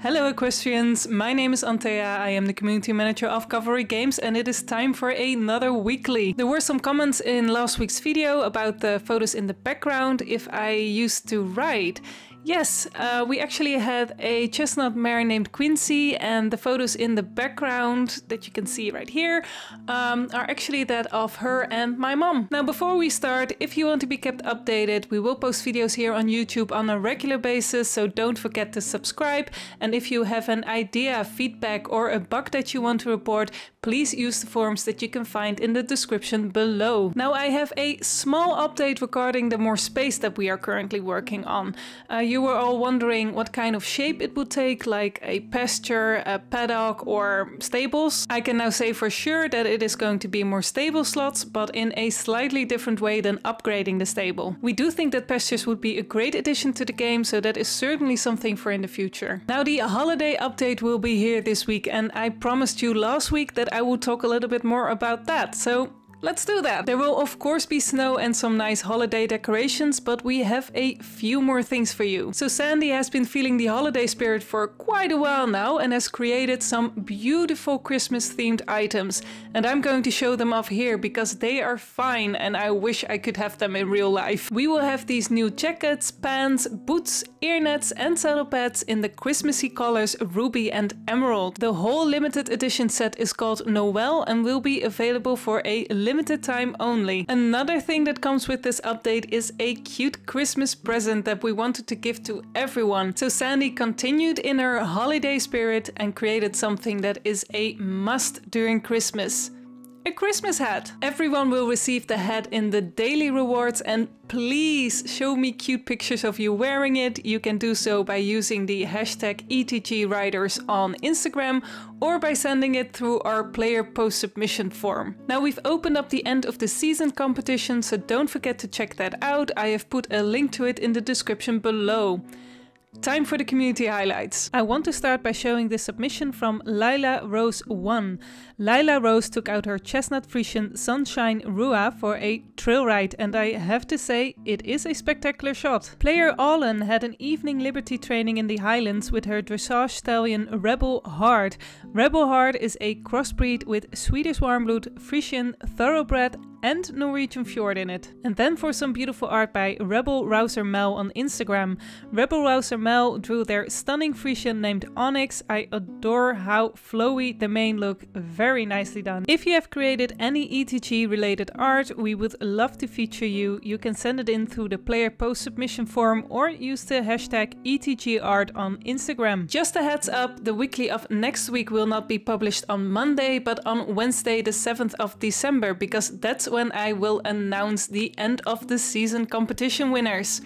Hello equestrians, my name is Antea, I am the community manager of Kavalri Games and it is time for another weekly. There were some comments in last week's video about the photos in the background if I used to ride. Yes, uh, we actually had a chestnut mare named Quincy, and the photos in the background that you can see right here um, are actually that of her and my mom. Now, before we start, if you want to be kept updated, we will post videos here on YouTube on a regular basis, so don't forget to subscribe. And if you have an idea, feedback, or a bug that you want to report, please use the forms that you can find in the description below. Now, I have a small update regarding the more space that we are currently working on. Uh, you were all wondering what kind of shape it would take, like a pasture, a paddock or stables. I can now say for sure that it is going to be more stable slots, but in a slightly different way than upgrading the stable. We do think that pastures would be a great addition to the game, so that is certainly something for in the future. Now the holiday update will be here this week and I promised you last week that I would talk a little bit more about that. So Let's do that! There will of course be snow and some nice holiday decorations, but we have a few more things for you. So Sandy has been feeling the holiday spirit for quite a while now and has created some beautiful Christmas themed items. And I'm going to show them off here because they are fine and I wish I could have them in real life. We will have these new jackets, pants, boots, ear nets and saddle pads in the Christmassy colors Ruby and Emerald. The whole limited edition set is called Noel and will be available for a limited time only. Another thing that comes with this update is a cute Christmas present that we wanted to give to everyone. So Sandy continued in her holiday spirit and created something that is a must during Christmas a Christmas hat. Everyone will receive the hat in the daily rewards and please show me cute pictures of you wearing it. You can do so by using the hashtag ETGRiders on Instagram or by sending it through our player post submission form. Now we've opened up the end of the season competition so don't forget to check that out. I have put a link to it in the description below. Time for the community highlights. I want to start by showing the submission from Lila Rose 1. Lila Rose took out her Chestnut Friesian Sunshine Rua for a trail ride and I have to say it is a spectacular shot. Player Allen had an evening liberty training in the Highlands with her dressage stallion Rebel Heart. Rebel Heart is a crossbreed with Swedish Warmblood, Friesian, Thoroughbred and Norwegian Fjord in it. And then for some beautiful art by Rebel Rouser Mel on Instagram. Rebel Rouser Mel drew their stunning Friesian named Onyx. I adore how flowy the mane look, very nicely done. If you have created any ETG related art, we would love to feature you. You can send it in through the player post submission form or use the hashtag ETGart on Instagram. Just a heads up, the weekly of next week will not be published on Monday, but on Wednesday the 7th of December, because that's when I will announce the end of the season competition winners.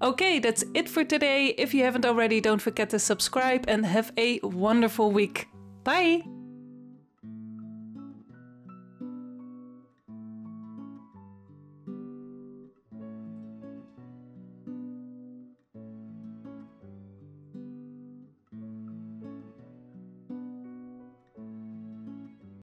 Okay, that's it for today. If you haven't already, don't forget to subscribe and have a wonderful week. Bye!